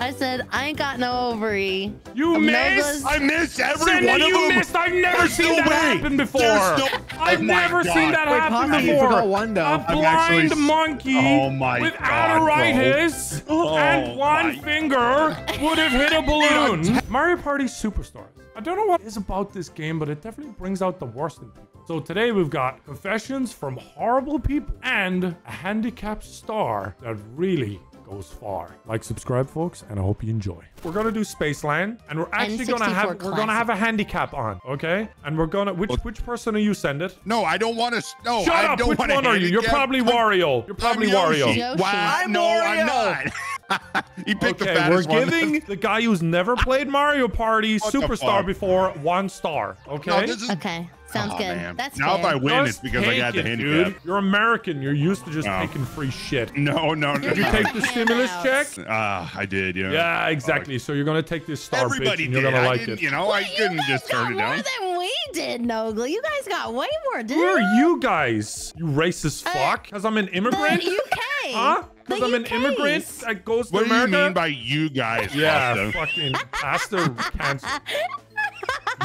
I said I ain't got no ovary. You Um, missed. Nova's- I missed every Send one it, of you them. missed. I've never There's seen no that way. happen before. No- I've Oh never God. seen that Wait, happen Pasta, you before. forgot one, though. A I'm blind actually monkey Oh my with God, bro. arthritis Oh and one my finger would have hit a balloon. Mario Party Superstars. I don't know what is about this game, but it definitely brings out the worst in people. So today we've got confessions from horrible people and a handicapped star that really goes far. Like, subscribe, folks, and I hope you enjoy. We're gonna do Spaceland, and we're actually gonna N64 have we're gonna have a handicap on, okay? And we're gonna which which person are you send it? No, I don't want to. No, Shut I up! don't Which want one are you? You're probably Wario. You're probably Wario. Yoshi. Wow, I'm no, I'm Wario. not. he picked the Okay, we're fattest one. giving the guy who's never played Mario Party What Superstar before one star. Okay. No, this is. Okay, sounds Oh, good. man. That's now if I win, Just it's because I take got the it, handicap. dude. You're American. You're used to just Oh. taking free shit. No, no, no. Did you take the stimulus check? Handouts. Ah, I did. Yeah. Yeah, exactly. So you're gonna take this star Everybody bitch and you're did. gonna I like it. You know, I You couldn't guys just got turn it more than we did, Nogla. You guys got way more, didn't Who are you? you guys? You racist Uh, fuck? Because I'm an immigrant? The UK. Huh? Because I'm an UKs. immigrant that goes to What do you mean by you guys? yeah, fucking pasta cancel.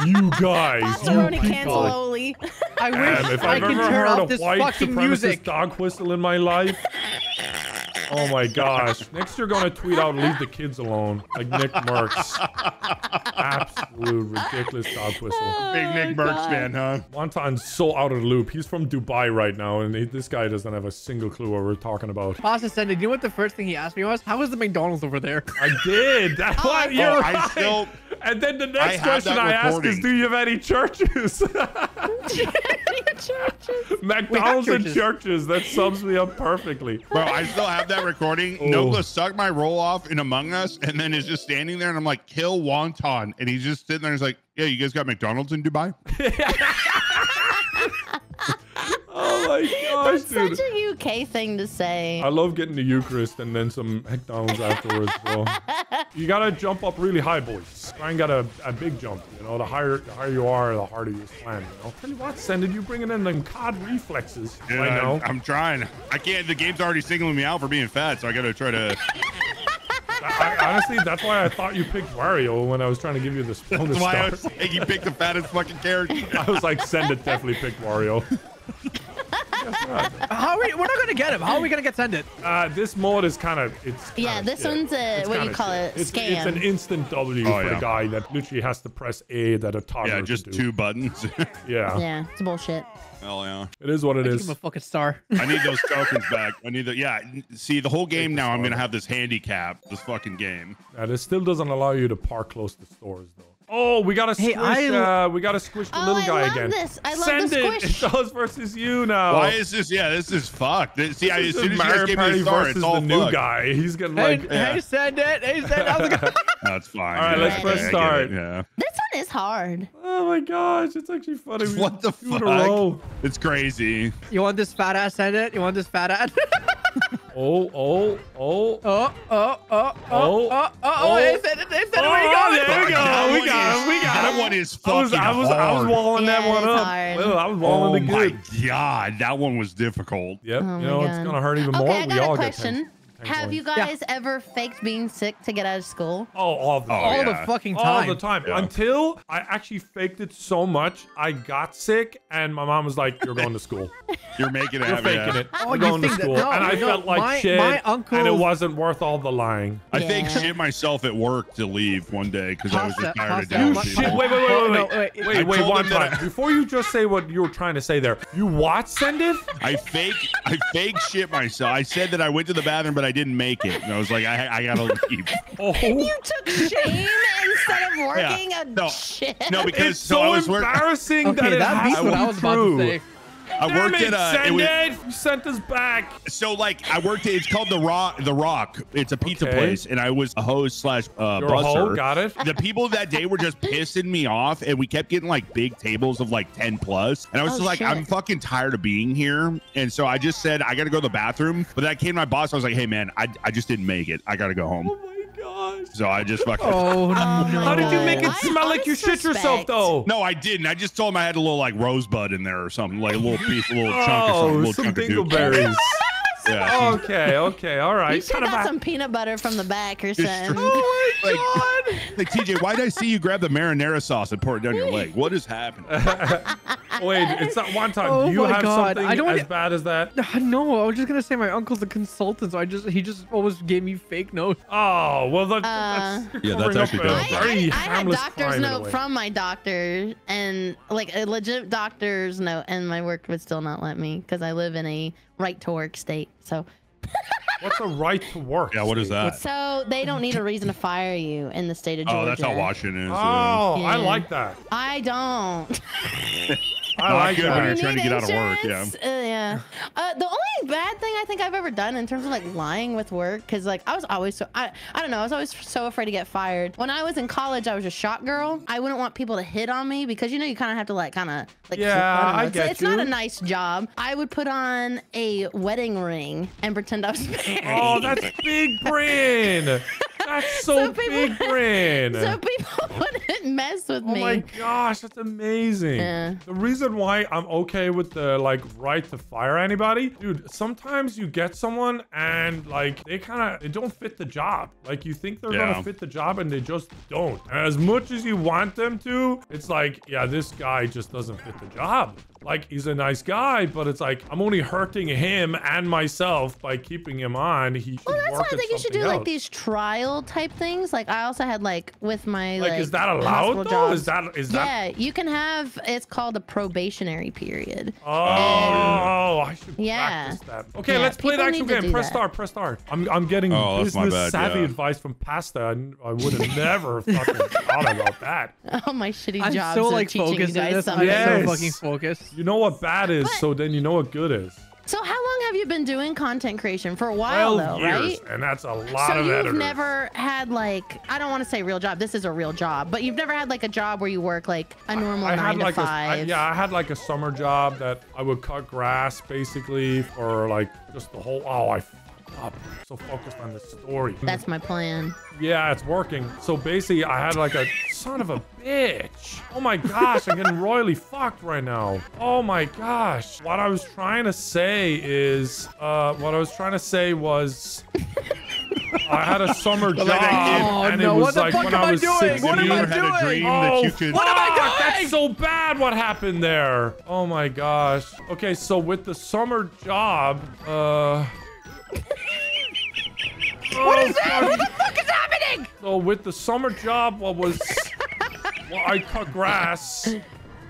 You guys, you Pastaroni cancel people. Oli. I wish Damn, if I I've could ever turn heard off a this white fucking supremacist music. dog whistle in my life. Oh my gosh. Next you're gonna tweet out leave the kids alone. Like Nick Mercs. Absolute ridiculous dog whistle. Oh Big Nick Mercs fan, huh? Wonton's so out of the loop. He's from Dubai right now, and he, this guy doesn't have a single clue what we're talking about. Pasta said, "Did you know what the first thing he asked me was? How was the McDonald's over there?" I did. That's Oh, why you're Oh, right. I still. And then the next have question that I ask is, do you have any churches? McDonald's and churches. churches. That sums me up perfectly. Bro, I still have that recording. Oh. Nogla sucked my roll off in Among Us and then is just standing there and I'm like, kill wonton. And he's just sitting there and he's like, yeah, you guys got McDonald's in Dubai? Oh my gosh, That's dude. such a UK thing to say. I love getting the Eucharist and then some McDonald's afterwards, bro. You gotta jump up really high, boys. Try and get a, a big jump. You know, the higher the higher you are, the harder you slam. You know. Tell you what, Sendit, you bringing in them COD reflexes Yeah, right now. I'm trying. I can't. The game's already singling me out for being fat, so I got to try to. I, I- honestly, that's why I thought you picked Wario when I was trying to give you this bonus That's why I was saying you picked the fattest fucking character. I was like, Sendit definitely picked Wario. How are we? We're not gonna get him. How are we gonna get send it? Uh, this mode is kind of it's. Yeah, kinda this shit. one's a- It's what do you call shit. it? It's, it's an instant W Oh, for yeah. the guy that literally has to press A that a toddler Yeah, can just do. two buttons. Yeah. Yeah, it's bullshit. Hell yeah. it is what it Give is. him a fucking star. I need those tokens back. I need the yeah. See, the whole game now, I'm gonna have this handicap. This fucking game. Uh, this still doesn't allow you to park close to stores though. Oh, we gotta Hey, squish. I- uh, we gotta squish the Oh, little I guy love again. this. I love Send the it. squish. It's us versus you now. Why is this? Yeah, this is fucked. This- See, I, as This soon is as you guys gave me Party the star, versus it's all the new fucked. guy. He's gonna like. yeah. hey, send it. Hey, send it. How's it going? That's fine. All right, yeah, let's okay, press I start. Yeah. This one is hard. Oh my gosh, it's actually funny. We What the did two in a fuck? It's crazy. You want this fat ass? Send it. You want this fat ass? Oh, oh, oh. oh, oh, oh, oh, Oh, oh, oh, oh, oh. oh. Hey, it. Hey, send it. Where you Oh, there we go. We got is- him. We got That him. one is I was, fucking I was, I was hard. walling that one up. hard. I was Oh walling it my god, that one was difficult. Yep. Oh you my know, it's gonna hurt even more. Okay, I we got all a get 10 question. 10 Have you guys ever faked being sick to get out of school? Oh, all the Oh, time. All yeah. the fucking time. All the time. Yeah. Until I actually faked it so much, I got sick, and my mom was like, "You're going to school. You're making it You're happen. faking yeah. it. Oh, You're going to think that- school." no, and I no, felt like my- shit, my and it wasn't worth all the lying. I think shit myself at work to leave one day because I was just tired of pasta- dealing You shit. Wait, wait, wait, wait, wait, wait. wait, wait. One him time I- before you just say what you were trying to say there. You what? Send it. I fake, I fake shit myself. I said that I went to the bathroom, but I didn't make it. And I was like, I, I gotta leave. Oh. You took shame instead of working a No. shit. No, because It's so, I so was working. embarrassing that Okay, it that beats to what I was about true. to say. I Damn worked it, at a. send it was- it. You sent us back. So like I worked at it's called the Rock the Rock. It's a pizza Okay. place and I was a host slash uh You're a hoe. busser. Got it. The people that day were just pissing me off and we kept getting like big tables of like 10 plus. And I was Oh, just like, shit. I'm fucking tired of being here. And so I just said I gotta go to the bathroom. But then I came to my boss, I was like, hey man, I, I just didn't make it. I gotta go home. Oh my gosh. So I just fucking Oh, Oh no. How did you make it Why smell like you honest shit yourself though? No, I didn't. I just told him I had a little like rosebud in there or something, like a little piece, a little chunk or oh, something, a Oh, little some chunk of goop. dingleberries. Yeah. Okay, okay, all right. You should Kind have got a- some peanut butter from the back or something. something. true. like, like TJ, why did I see you grab the marinara sauce and pour it down your leg? What is happening? Wait, it's not one time. Oh you my have God, something I don't- as bad as that? No, I was just gonna say my uncle's a consultant, so I just he just always gave me fake notes. Oh, well, that, Uh, that's Yeah, that's actually a dope. I, very I, I had harmless doctor's crime in a note from my doctor and like a legit doctor's note, and my work would still not let me because I live in a right to work state. So, What's a right to work? Yeah, what is that? so they don't need a reason to fire you in the state of Georgia. Oh, that's how Washington is. Oh, uh, I like that. I don't. I like it when you're You trying to need get out of work, insurance? Uh, yeah. Uh, the only bad thing I think I've ever done in terms of like lying with work, because like I was always so I I don't know I was always so afraid to get fired. When I was in college, I was a shot girl. I wouldn't want people to hit on me because you know you kind of have to like kind of like Yeah, don't know. I It's- get it's, not a nice job. I would put on a wedding ring and pretend I was married. Oh, that's big brain. That's so, So people- big brain. so people wouldn't mess with Oh me. Oh my gosh, that's amazing. Yeah. The reason why I'm okay with the like right to fire anybody, dude, sometimes you get someone and like they kind of they don't fit the job. Like you think they're Yeah. gonna fit the job and they just don't. And as much as you want them to, it's like, yeah, this guy just doesn't fit the job. Like he's a nice guy, but it's like I'm only hurting him and myself by keeping him on. He should Well, that's why I think you should do something like these trial type things. Like I also had like with my Like, like, is that allowed though? jobs. Is that is that yeah, you can have. It's called a probationary period. Oh, I should Yeah. practice that. Okay, Yeah, let's play the actual game. Press that. start, press start. I'm, I'm getting Oh, business bad, savvy yeah. advice from Pasta. and I would have never fucking thought about that. Oh my shitty I'm so like teaching you focused in guys this. I'm. Yes. so fucking focused. You know what bad is, But- so then you know what good is. So how long have you been doing content creation for a while 12 though, years, right? and that's a lot So of you've editors. never had like I don't want to say real job. This is a real job, but you've never had like a job where you work like a normal I nine had to like a, I, five. yeah, I had like a summer job that I would cut grass basically for like just the whole. Oh, I up. So focused on the story. That's my plan. Yeah, it's working. So basically, I had like a son of a bitch. Oh my gosh, I'm getting royally fucked right now. Oh my gosh. What I was trying to say is, uh, what I was trying to say was. I had a summer job, like that kid. Oh, and no, it was like when I I was doing? 16. What am I ever had a doing? dream Oh, that you could. fuck, am I doing? That's so bad what happened there. Oh my gosh. Okay, so with the summer job, uh. What is that? What the fuck is happening? So with the summer job, what was. well, I cut grass.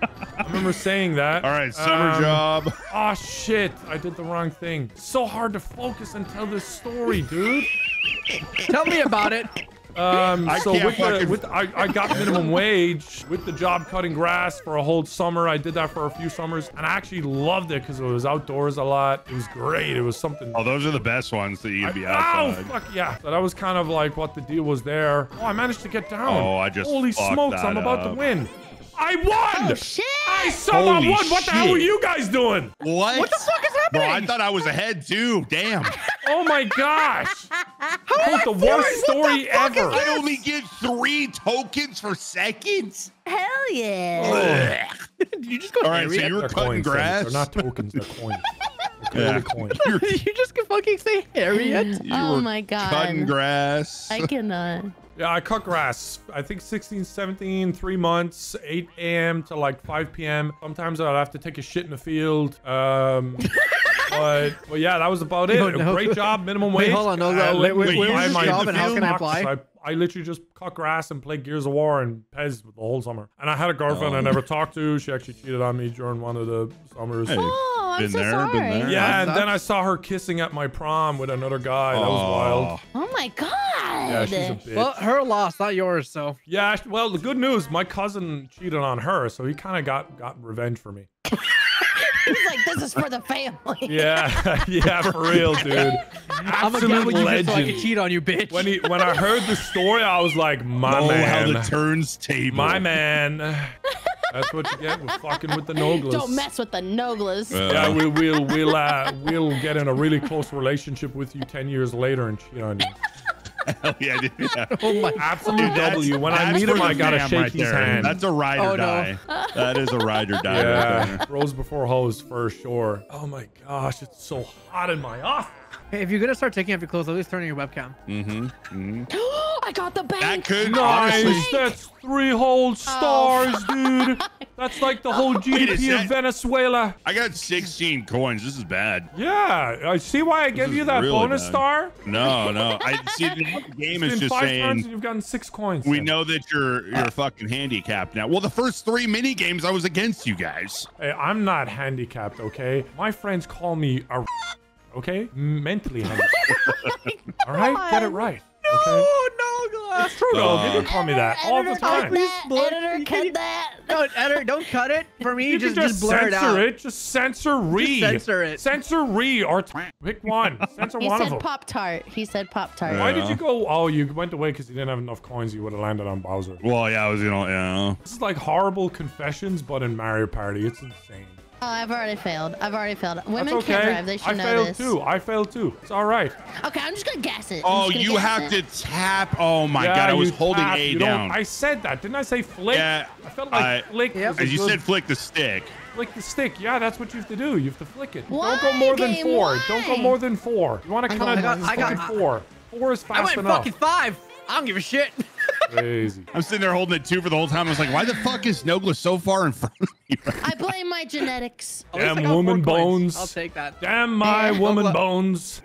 I remember saying that. All right, summer Um, job. Oh shit, I did the wrong thing. So hard to focus and tell this story, dude. Tell me about it. Um, I so with the, with I, I got minimum wage with the job cutting grass for a whole summer. I did that for a few summers, and I actually loved it because it was outdoors a lot. It was great. It was something. Oh, those are the best ones that you can be out. oh fuck yeah! So that was kind of like what the deal was there. Oh, I managed to get down. Oh, I just holy smokes! I'm about to win. I won. Oh shit! I somehow Holy won. What the hell were you guys doing? What? What the fuck is Bro. I thought I was ahead too. Damn. Oh my gosh! Told the worst story ever. I only get three tokens for seconds. Hell yeah! Did you just go All right, so you were They're cutting coins, Saints. grass. They're not tokens. They're coins. They're Yeah. coins. Did you just can fucking say Harriet? You oh my god! Cutting grass. I cannot. Yeah, I cut grass. I think 16, 17, three months, 8 a.m. to like 5 p.m. Sometimes I'd have to take a shit in the field. Um, but, but yeah, that was about it. No, no. Great job, minimum wage. Wait, hold on, no, no, Uh, wait, let wait, me where was my job and how can I apply? I, I literally just cut grass and played Gears of War and Pez the whole summer. And I had a girlfriend I never talked to. She actually cheated on me during one of the summers. Hey. Oh, I'm Been so there, sorry. been there. Yeah, That and then. I saw her kissing at my prom with another guy. That was wild. Oh my god! Yeah, she's a bitch. Well, her loss, not yours. So Yeah, well, the good news, my cousin cheated on her, so he kind of got got revenge for me. He's like, this is for the family. Yeah, yeah, for real, dude. I'm gonna Absolute gamble you just so I can cheat on you, bitch. When he when I heard the story, I was like, my oh, how man, the turns table. my man. That's what you get We're fucking with the Noglas. Don't mess with the Noglas. Uh, Yeah, we, we'll we'll uh, we'll get in a really close relationship with you ten years later and cheat on you. Hell oh, yeah, dude. Yeah. Oh my. Absolute That's- W. When I that's meet him, I gotta shake right his there. hand. That's a ride or Oh, no. die. That is a ride or die. yeah, there. rose before hose for sure. Oh my gosh, it's so hot in my office. Hey, if you're gonna start taking off your clothes, at least turn on your webcam. Mm-hmm. hmm I got the bank. That could Nice. honestly. That's three whole stars, dude. That's like the whole Wait, is GDP that- of Venezuela. I got 16 coins. This is bad. Yeah, I see why I gave you that really bonus bad. star. No, no. I see. The game It's is been just five turns saying. and you've gotten six coins. We then. know that you're you're fucking handicapped now. Well, the first three mini games I was against you guys. Hey, I'm not handicapped, okay? My friends call me a okay? Mentally handicapped. All right? Get it right. Okay? Oh no, glass. True though. They Uh, call me that all the time. cut Please that. blur- Editor, you cut can- that. Don't editor, don't cut it. For me, You just can just blur it censor out. it. Just censor re. censor it. Censor re or pick one. Censor He one of them. He said. Pop Tart. He said Pop Tart. Why did you go? Oh, you went away because you didn't have enough coins. You would have landed on Bowser. Well, yeah, I was gonna. Yeah. This is like horrible confessions, but in Mario Party. It's insane. Oh, I've already failed. I've already failed. Women okay. can't drive. They should I know failed this. too. I failed too. It's all right. Okay, I'm just gonna guess it. I'm Oh, you have it. to tap. Oh my Yeah, god, I was holding tap. A You down. I said that. Didn't I say flick? Yeah, I felt like I- flick. Yep. As you good- said, flick the stick. flick the stick. Yeah, that's what you have to do. You have to flick it. Why, Don't go more than game? four. Don't go more than four. You want to I'm kind of going- I got- I four. Four is fast enough. I fast went enough. fucking five. I don't give a shit. Crazy. I'm sitting there holding it two for the whole time. I was like, why the fuck is Nogla so far in front of me? Right I blame my genetics. I Damn got woman bones. I'll take that. Damn my Yeah. woman Nogla- bones.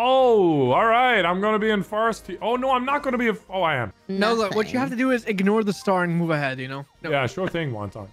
Oh, all right. I'm gonna be in first. Oh no, I'm not gonna be. A, oh, I am. No, look, what you have to do is ignore the star and move ahead. You know. No. Yeah, sure thing, Wonton.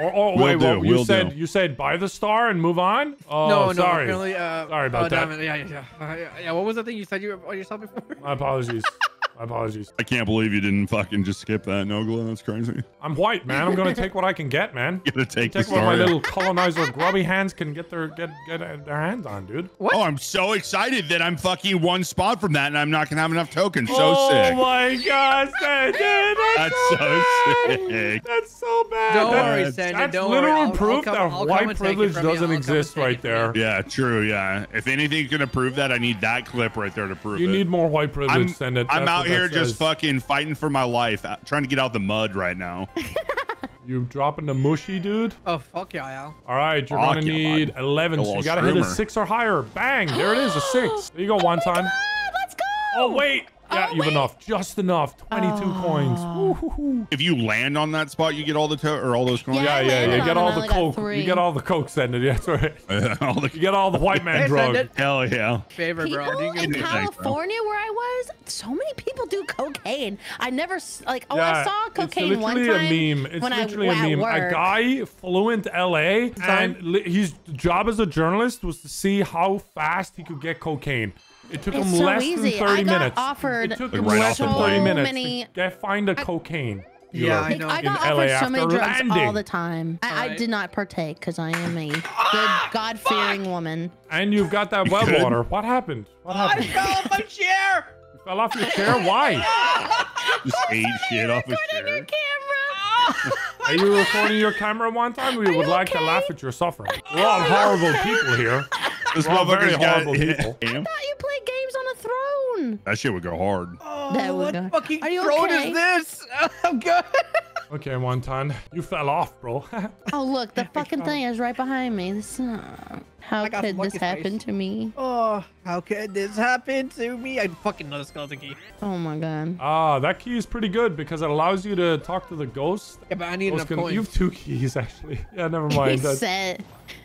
or, or Will wait, do, what, you will said do. you said buy the star and move on. Oh, no, no. sorry. Apparently, uh, Sorry about oh, damn that. It. Yeah, yeah, yeah. Uh, yeah. Yeah. What was the thing you said you on yourself before? My apologies. My apologies. I can't believe you didn't fucking just skip that, Nogla. That's crazy. I'm white, man. I'm gonna take what I can get, man. You gotta take the Take what my little colonizer grubby hands can get their get get their hands on, dude. What? Oh, I'm so excited that I'm fucking one spot from that and I'm not gonna have enough tokens. So oh sick. Oh my gosh, that, dude, that's, That's so, so sick. That's so bad. Don't That- worry, That's- Sandra. That's Don't literal worry. I'll- I'll proof come- that white and take it privilege doesn't I'll exist right there. Yeah, true. Yeah. If anything's gonna prove that, I need that clip right there to prove You it. You need more white privilege I'm, than it. I'm that's out here that just fucking fighting for my life, uh, trying to get out the mud right now. You dropping the mushy, dude? Oh fuck yeah, Al. All right, you're Fuck gonna yeah, need 11, so you gotta hit a six or higher. Bang! There it is, a six. There you go, one time. Ah, let's go. Oh wait, yeah, Oh, you've wait. enough, just enough. 22 coins. Woo-hoo-hoo. If you land on that spot, you get all the to- or all those coins. Yeah, Yeah. Yeah, you on get all the coke. You get all the coke sending. That's right. all the You get all the white man Hey, drug. hell yeah. Favor, bro. People You in do that. Bro. California, where I was, so many people do cocaine. I never like. Oh, Yeah, I saw cocaine one literally time a meme. It's when I literally was a at meme. A guy flew into LA Time. and his job as a journalist was to see how fast he could get cocaine. It took It's him so less easy. than 30 I got minutes. offered it took Like him right less off than the 30 minutes many- to get find a cocaine. Yeah, dealer. I know. I in got LA offered so many drugs landing. all the time. I, I did not partake because I am a ah, good, God-fearing woman. And you've got that well could. water. What happened? What happened? I happened? fell off my chair. You fell off your chair? Why? Just ate shit off his Put in your chair. camera. Are you recording your camera one time? We would like to laugh at your suffering. We're all horrible people here. This We're all very motherfucker's got horrible people. Damn, thought you played games on a throne. that shit would go hard. Oh, That would what go- fucking Are you throne okay? is this? I'm good. Okay, one time. You fell off, bro. Oh, look, the fucking thing is right behind me. This, uh, how could this monkey happen face. to me? Oh, how could this happen to me? I fucking know the skeleton key. Oh my god. Ah, that key is pretty good because it allows you to talk to the ghost. Yeah, but I need Ghost enough can- you have two keys, actually. Yeah, never mind. He's That's, set.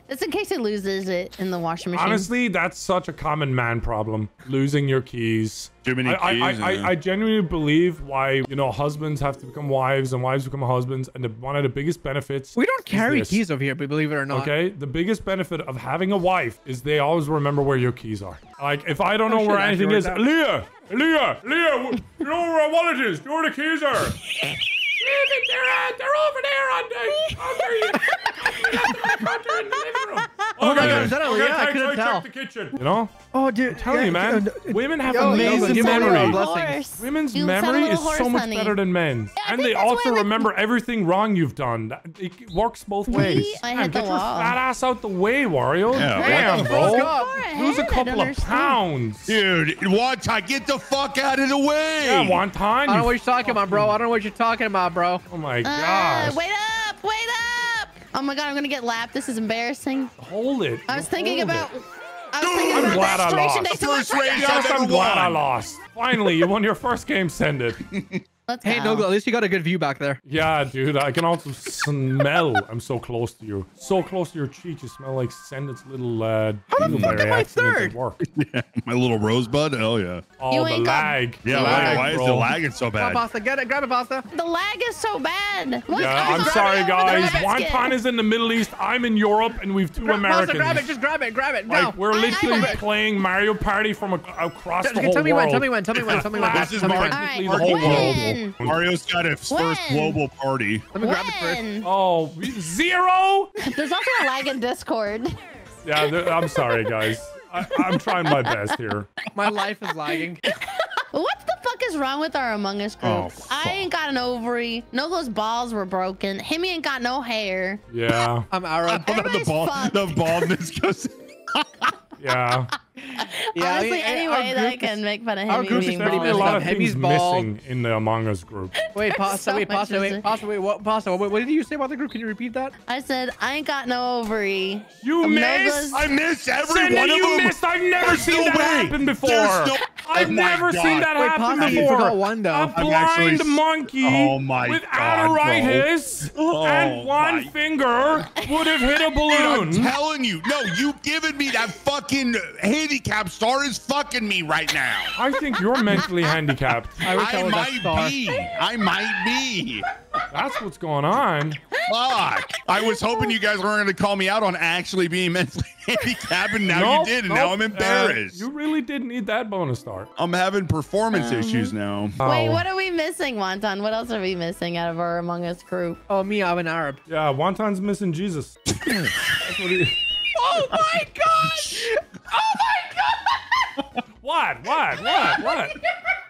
It's in case it loses it in the washing machine. honestly, that's such a common man problem. Losing your keys. Too many I, I, keys. I, yeah. I, I genuinely believe why, you know, husbands have to become wives and wives become husbands. And the, one of the biggest benefits we don't carry this. keys over here, but believe it or not. Okay, the biggest benefit of having a wife is they always remember where your keys are. Like, if I don't Oh, know where anything is, wrote that. Leah, Leah, Leah, you know where my wallet is? You know where the keys are? Yeah, they're, uh, they're over there on the counter. You- them on the counter in the living room. Oh my God, is that okay, Aaliyah? I thanks, couldn't check tell. the kitchen. You know, Oh, dude. tell you, man. uh, Women have Yo, yo, amazing give me a little memory. Horse. Women's You memory little is so much honey. better than men's, I and they also remember everything wrong you've done. It works both See? ways. I Man, hit get the your wall. fat ass out the way, Wario. Yeah, Damn, bro. Lose a couple of pounds. Dude, Wonton, get the fuck out of the way. Yeah, wonton. I don't know you what you're talking about, bro. I don't know what you're talking about, bro. Oh my Uh, gosh. wait up! Wait up! Oh my god, I'm gonna get lapped. This is embarrassing. Hold it. I was thinking hold about. it. I was thinking I'm about glad I lost. day to First friend. race Yes, I've I'm ever glad I lost. Finally, you won your first game. Send it. Let's Hey, go. no, at least you got a good view back there. Yeah, dude. I can also smell. I'm so close to you. So close to your cheek. You smell like Sendit's little uh, How the fuck am I third? work. My little rosebud. Hell yeah. Oh, You the ain't got- lag. Yeah. The Why, lag, why is the lagging so Come on, bad? pasta. Get it. Grab it, pasta. The lag is so bad. Look, Yeah, I'm sorry, guys. rabbit skin. Wonton is in the Middle East. I'm in Europe, and we've two Gra- pasta, Americans. grab it. Just grab it. Grab it. Go. Like we're I- I literally playing Mario Party from across Tell- the whole tell me world. when. Tell me when. Tell me when. Tell me when. This is Tell me Mark- when. All right, the whole when? Mario's got his first global party. Let me grab it first. Oh, zero? There's also a lag in Discord. Yeah, th- I'm sorry, guys. I, I'm trying my best here. My life is lagging. What the fuck is wrong with our Among Us group? Oh, I ain't got an ovary. No, those balls were broken. Him ain't got no hair. Yeah, I'm Arab. the, Everybody's bald, the baldness goes. yeah. Yeah, I Honestly, mean, eh, any way that I can make fun of our group is pretty Definitely a bald. lot of Heavy's things bald. missing in the Among Us group. Wait, There's pasta. so Wait, much pasta. Wait, missing. pasta. Wait, what? Pasta. What, what did you say about the group? Can you repeat that? I said, I ain't got no ovary. You missed? Nova's- I missed every Cindy, one of you them. missed. I've never There's seen no that way. happen before. No- I've Oh never God. seen that Wait, happen Pasta, you before. forgot one, though. A I'm blind actually monkey Oh my with God, arthritis Oh and one my- finger would have hit a Dude, I'm balloon. telling you, no, you giving me that fucking handicap star is fucking me right now. I think you're mentally handicapped. I I, I was that might be. I might be. That's what's going on. Fuck. I was hoping you guys weren't going to call me out on actually being mentally handicapped, and now Nope, you did, and nope. now I'm Uh, embarrassed. you really didn't need that bonus star. I'm having performance issues now. Wait, Oh. what are we missing, Wonton? What else are we missing out of our Among Us group? Oh, me, I'm an Arab. Yeah, Wonton's missing Jesus. That's what he... Oh my god! Oh my god! What? What? What? What? What?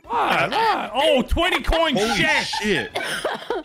What? Oh, 20 coins. Holy Shit. shit.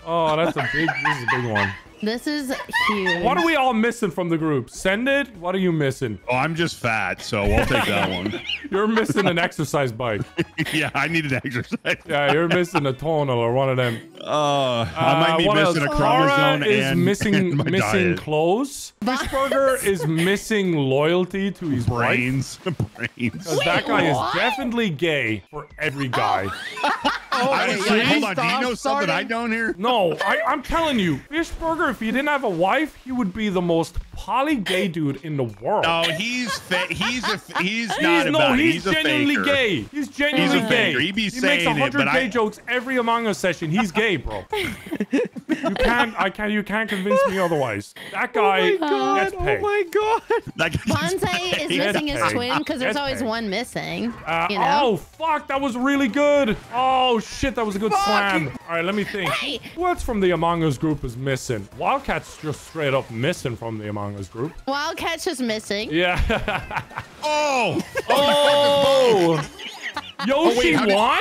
Oh, that's a big, this is a big one. This is huge. What are we all missing from the group? Send it. What are you missing? Oh, I'm just fat, so I'll take that one. You're missing an exercise bike. yeah, I need an exercise. Yeah, you're missing a tonal or one of them. Uh, I might be Uh, what missing else? a chromosome Tara is and, missing and my missing diet. clothes. Fishburger is missing loyalty to his wife. brains. brains. 'Cause that guy is definitely gay for every guy. Oh, I wait, was yeah, hold you on. Do you know something I don't hear? No, I, I'm telling you, Fishburger, if he didn't have a wife, he would be the most poly gay dude in the world. No, he's fa- he's a he's He's, not no, about it. he's, He's genuinely faker. gay. He's genuinely He's gay. He be makes saying it, 100 but gay I- jokes every Among Us session. He's gay, bro. you can't, I can't, you can't convince me otherwise. That guy Oh my god! gets Oh my god! Like, Bonte is missing his twin because there's always Peg. one missing. Uh, you know? Oh, fuck, that was really good. Oh, shit, that was a good Fuck. slam. All right, let me think. Hey. Who else from the Among Us group is missing? Wildcat's just straight up missing from the Among Us group. Wildcat's just missing. Yeah. oh, oh! oh. oh Yoshi wait, won?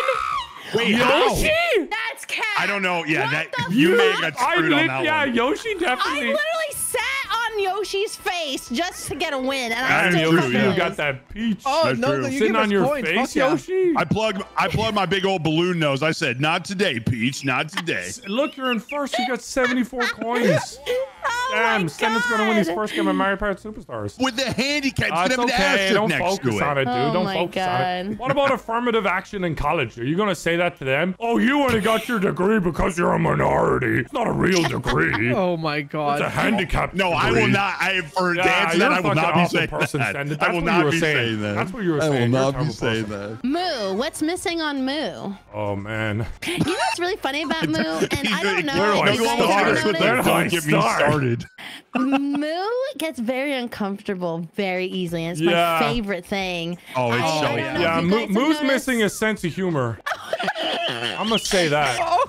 wait, how? Yoshi? That's cat. I don't know. Yeah, What that you may have got I screwed on lit- that yeah, one. Yoshi I definitely. literally sat on Yoshi's face just to get a win, and I That is still Damn, true, Yoshi, yeah. you got that peach. Oh That's no, true. you Sitting on your coins. face, yeah. Yoshi? I plugged I plugged my big old balloon nose. I said, "Not today, Peach. Not today." Look, you're in first. You got 74 coins. Oh Damn, my gonna win his first game of Mario Party Superstars. With the handicap, Uh, it's it's gonna have an okay. asterisk Don't next focus to on it. it, dude. Oh Don't my focus on it. What about affirmative action in college? Are you gonna say that to them? Oh, you only got your degree because you're a minority. It's not a real degree. Oh my God. It's a handicap. No, I will not. I for Yeah, to answer that, a I will not be awful saying person, that. Sendit. I That's will what you not were be saying. saying that. That's what you were saying. I will saying. You're a not be terrible saying person. that. Moo, what's missing on Moo? Oh man. You know what's really funny about Moo? And I don't know Where do I if you guys start? Where do noticed. I Don't get me started. Moo gets very uncomfortable very easily, and it's Yeah. my favorite thing. Oh, it's I- so I yeah. Yeah, you Moo- guys have Moo's missing a sense of humor. I'm gonna say that. Oh,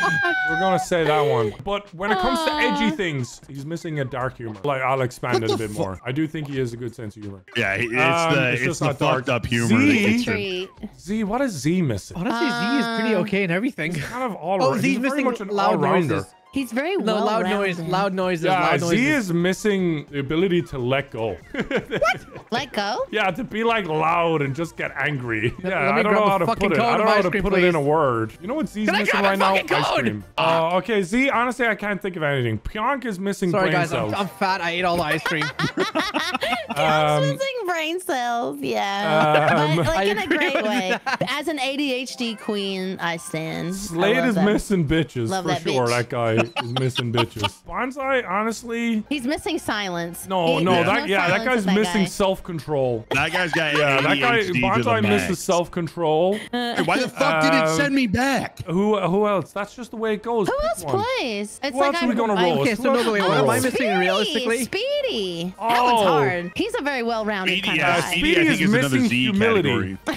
Oh my god! We're gonna say that one. But when it comes to edgy things, he's missing a dark humor. Like I'll expand it a bit more. I do think he has a good sense of humor. Yeah, it's Um, the it's it's, just the not dark. fucked up humor. Z? that It's a gets him. treat. Z, what is Z missing? Honestly, Z is pretty Um, okay and everything. Kind of all Oh, around. Z's He's very missing much an loud all-rounder. noises. He's very No, well loud noise, loud noises, Yeah, loud Z noises. is missing the ability to let go. What? Let go. yeah, to be like loud and just get angry. Yeah, let I don't know how to put it. I don't know how to cream, put it in a word. You know what Z's Can I missing grab a right now? fucking Ice cream. Uh, okay, Z. Honestly, I can't think of anything. Pionk is missing Sorry, brain guys, I'm, cells. I'm fat. I ate all the ice cream. I'm Um, missing brain cells. Yeah, Um, but like I in a great way. As an ADHD queen, I stand. I Slade love is that. missing bitches Love for that sure. bitch. That guy is missing bitches. Bonsai, honestly, He's missing silence. no, He- no, there's that yeah, that guy's that missing guy. self-control. That guy's got Yeah, that guy ADHD to the Bonsai misses self-control. Hey, why the fuck did it send me back? Who who else? That's just the way it goes. Who Pick else one. plays? It's Who like else are we gonna roll? Okay, Who so else no, wait, what am I missing Speedy, realistically? Speedy. That one's Oh. hard. He's a very well-rounded Speedy, kind of guy. Speedy, I think is is another missing humility.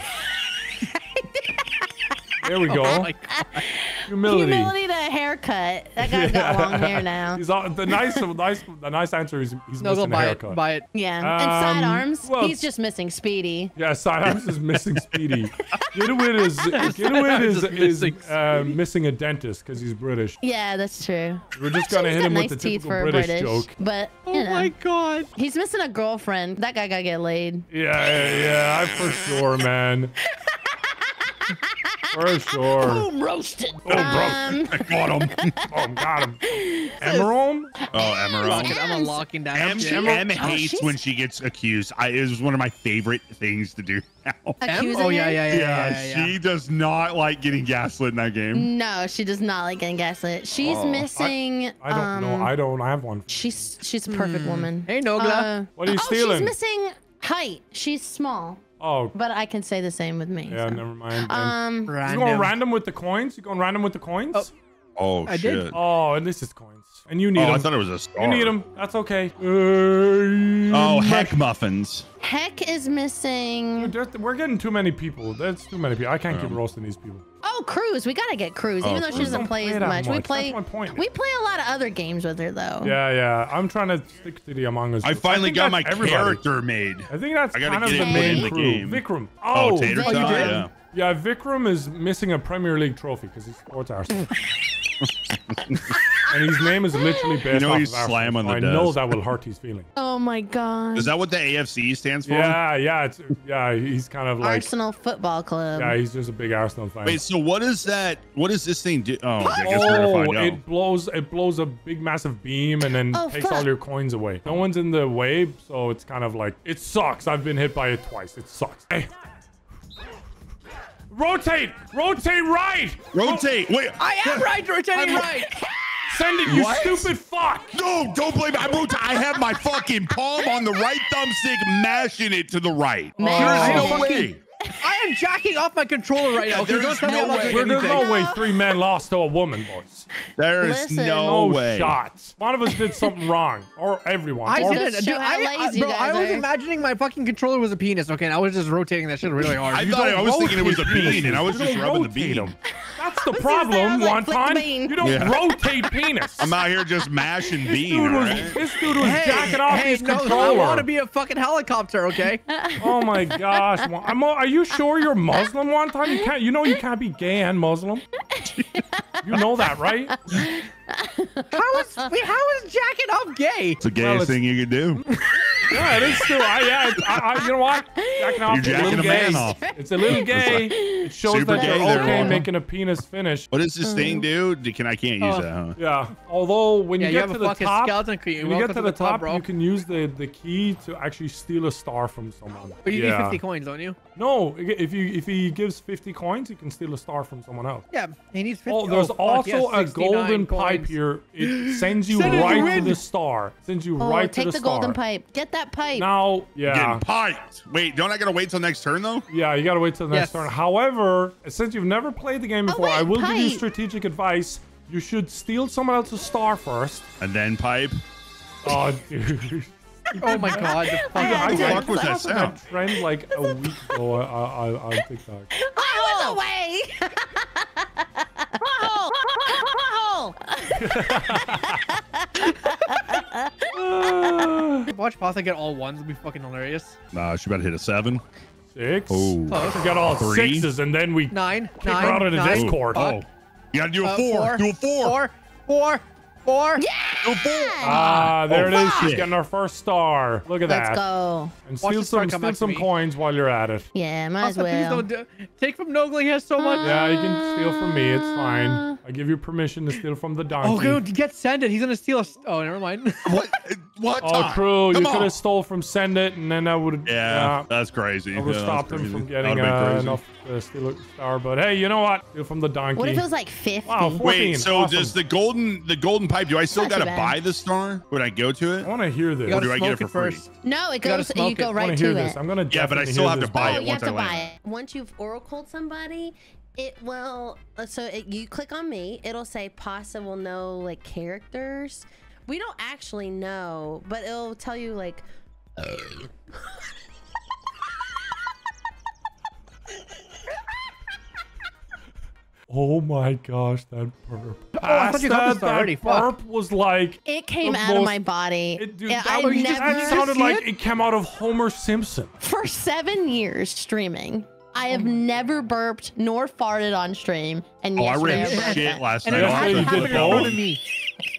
category. There we go. Oh humility. Humility to haircut. That guy's got long hair now. He's all, the nice, nice, the nice answer is he's No, go missing a buy haircut. it. Buy it. Yeah, and Um, sidearms. well, he's just missing Speedy. Yeah, Sidearms is missing Speedy. Gitawit is Gitawit is, Sidearms is is missing uh, missing a dentist because he's British. Yeah, that's true. We're just gonna hit him nice with the teeth typical for a British, British joke. But you Oh know, my god. he's missing a girlfriend. That guy gotta get laid. Yeah, yeah, yeah, I for sure, man. For sure. Boom, roasted. Oh, bro. Um, I got him. Oh, got him. Emerald? Oh, Emerald. Lock it, I'm unlocking that. M, shit. M Oh, hates she's- when she gets accused. I, it was one of my favorite things to do now. M? accusing Oh yeah, yeah, yeah, Yeah, yeah. yeah, she does not like getting gaslit in that game. No, she does not like getting gaslit. She's Oh, I- missing. I don't um, know. I don't have one. She's she's a perfect woman. Hey, Nogla. Uh, What are you oh, stealing? she's missing height. She's small, Oh, but I can say the same with me. yeah, so. never mind. then. Um, you going Random. random with the coins? You going random with the coins? Oh. Oh, I shit. did. Oh, and this is coins. And you need Oh, them. I thought it was a star. you need them. That's okay. Oh, Uh, heck muffins. Heck is missing. Dude, We're getting too many people. That's too many people. I can't keep Um, roasting these people. Oh, Cruz. We gotta get Cruz, Oh, even though she doesn't play play as that much. We play. That's my point. We play a lot of other games with her though. Yeah, yeah. I'm trying to stick to the Among Us. I finally think got my everybody. character made. I think that's I gotta kind of get the it main in the crew. game. Vikram. Oh, Oh, Tater Vikram. Tot, did? yeah. Yeah, Vikram is missing a Premier League trophy because he supports Arsenal. and his name is literally based know off he's of slam on so the I know desk. that will hurt his feelings. Oh my god. Is that what the AFC stands for? Yeah, yeah, it's yeah. He's kind of like Arsenal Football Club. yeah. He's just a big Arsenal fan. Wait, so what is that? What does this thing do? Oh, I guess we're Oh, find out. it blows! It blows a big, massive beam and then Oh, takes all your coins away. No one's in the way, so it's kind of like it sucks. I've been hit by it twice. It sucks. Hey. Rotate! Rotate right! Rotate. Wait. I am right, rotating right. Send it, you What? stupid fuck! No, don't blame me. I, rota- I have my fucking palm on the right thumbstick, mashing it to the right. Man, There's no way. I am jacking off my controller right now. Okay, there's don't tell me no I'm way. doing there's no way three men lost to a woman, boys. There is Listen. no No way. shots. One of us did something wrong, or everyone. I or, didn't. Dude, show how I, I, bro, I was are. imagining my fucking controller was a penis. Okay, and I was just rotating that shit really hard. I You thought don't I was thinking it was a rotate bean, and I was just rubbing the rotate bean. 'em. That's the was gonna say, I problem, was like, flick the Wonton. You don't Yeah. rotate penis. I'm out here just mashing this bean. dude was, right? this dude was Hey, jacking off hey, his no, I controller. want to be a fucking helicopter. Okay. Oh my gosh! I'm, are you sure you're Muslim? One time you can't. You know you can't be gay and Muslim. You know that, right? How is wait, how is jacking off gay? It's the gayest Well, it's- thing you can do. Yeah, it is still. I, yeah, it's, I, I, you know what? Jacking off You're is a jacking a man off. It's a little gay. It shows Super that gay you're there, okay Walter. making a penis finish. What does this uh-huh. thing do? Do- Can I can't use Oh. that? Huh? Yeah. Although when Yeah, you you get have to the top, skeleton cream. when you get to to the the club, top, you can use the the key to actually steal a star from someone. But you yeah. need 50 coins, don't you? No, if you if he gives 50 coins, he can steal a star from someone else. Yeah, he needs 50. Oh, there's fuck, also a 69 golden pipe here. It sends you Send it to right to the star. Sends you Oh, right to take the, the, star. Take the golden pipe. Get that pipe. Now, yeah, Getting piped. Wait, don't I gotta wait till next turn though? yeah, you gotta wait till the next Yes. turn. However, since you've never played the game oh, before, I Oh, wait, will give you strategic advice. You should steal someone else's star first. And then pipe. Oh, dude. Oh my god. The fuck. I How the did. fuck was that also had sound? trend like a week ago uh, on, on TikTok. I was away. Watch Pasta get all ones It'd be fucking hilarious. Nah, she about to hit a seven. six. Oh. We got all Three. sixes, and then we Nine, kick nine, her out of the nine, Discord. Oh, you gotta do a uh, four. Do a four. Four, four, four. Do a four. Ah, there it is. She's getting our first star. Look at that. Let's go. And steal the star some, steal some coins while you're at it. Yeah, might as Pasta, please well. don't do Take from Nogla, he has so much. Yeah, you can steal from me. It's fine. I give you permission to steal from the donkey. Oh, good. Get send it. He's gonna steal us. Oh, never mind. What? What? Oh, time? true. Come you could have stole from Send It, and then I would. Yeah, that's crazy. I would Yeah, have stopped him from getting uh, enough to steal a star. But hey, you know what? Steal from the donkey. What if it was like 50? Wow, 14. Wait, so awesome. does the golden the golden pipe? Do I still gotta buy the star when I go to it? I want to hear this. You gotta do I get it smoke for free? first. no, it goes. smoke You go it. I right to hear to this. it. I'm gonna. Yeah, but I still have to this buy Oh, it you have once to buy it. Once you've oracled somebody, it will. uh, So it, you click on me, it'll say possible no like characters. We don't actually know, but it'll tell you like. Oh my gosh, that burp. Oh, I thought you got Pasta, this that already. Fuck. burp was like. It came the out of my body. It, dude, Yeah, that, I was, you just- that sounded like it? it came out of Homer Simpson. for seven years streaming. I Oh have never burped nor farted on stream, and Oh, I yesterday ran burped shit it. last And it Yeah, had you to happen in front of me.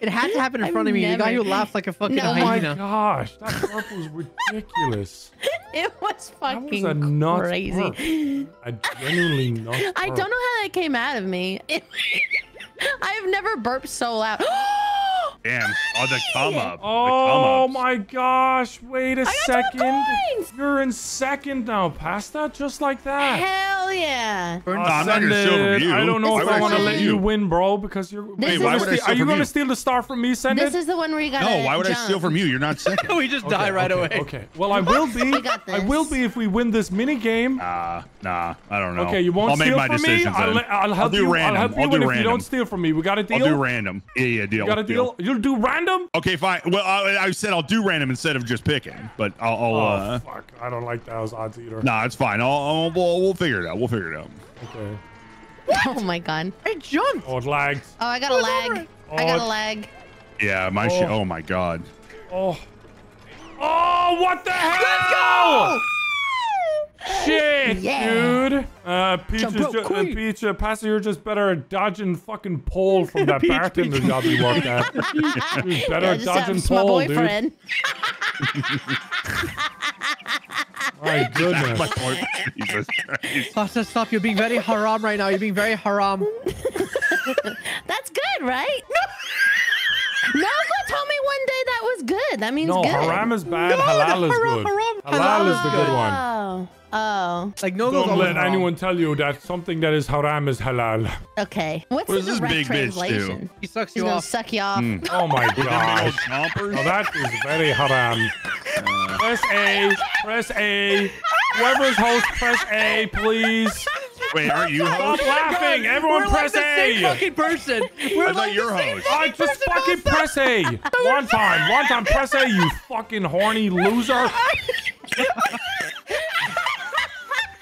It had to happen in I've front of me. The guy who never- laughs like a fucking No. Oh my hyena. gosh, that burp was ridiculous. It was fucking That was fucking a nuts crazy. burp. A genuinely nuts I don't know how that came out of me. It- I have never burped so loud. Damn. Oh, the come up. the Oh come my gosh, wait a got second. coins! You're in second now, Pasta, just like that. Hell yeah! Uh, No, I'm not gonna steal from you. I don't know Why if I I want to let you you? win, bro, because you're. This Wait, is why the- would I steal, are you you gonna gonna steal the star from me, send This it? is the one where you gotta No, why would I steal from you? You're not second. we just Okay, die right okay, away. Okay. Well, I will be. I will be if we win this mini game. Nah, nah, I don't know. Okay, you won't I'll make steal my from me. decisions I'll, then. let- I'll help do you. random. I'll help you I'll win do if random. you don't steal from me. We got a deal. I'll do random. Yeah, yeah, deal. You got a deal. You'll do random. Okay, fine. Well, I, I said I'll do random instead of just picking, but I'll. I'll Oh uh, fuck! I don't like those odds either. Nah, it's fine. I'll, I'll we'll, we'll figure it out. We'll figure it out. Okay. Oh my god! I jumped. Oh, it lagged. Oh, I got a lag. over it? I got Oh, a lag. Yeah, my Oh. shit. Oh my god. Oh. Oh, what the hell? Shit, Yeah. dude. Uh, Peach Jump is just, uh. Peach, uh, Pasta, you're just better at dodging fucking pole from that Peach, bartender Peach. job you worked at. You're better Yeah, at just dodging that's my pole, dude. boyfriend. My goodness. My Lord, Jesus Christ. Pasta, stop. You're being very haram right now. You're being very haram. That's good, right? Nogla told me one day that was good. That means No, good. haram is bad. No, halal is haram, good. haram. Halal, Halal is is the good good. one. Oh, oh, Like no Don't goes let anyone tell you that something that is haram is halal. okay. What's What the this direct big bitch do? translation? He sucks He's you gonna off. suck you off. Hmm. Oh my Big old gosh. chompers. Now that is very haram. Uh. Press A. Press A. Whoever's host, press A, please. Wait, aren't you Stop host? laughing. Everyone We're press like the same A. fucking person. We're I thought the you're host. I just fucking press A. One time. One time. Press A, you fucking horny loser.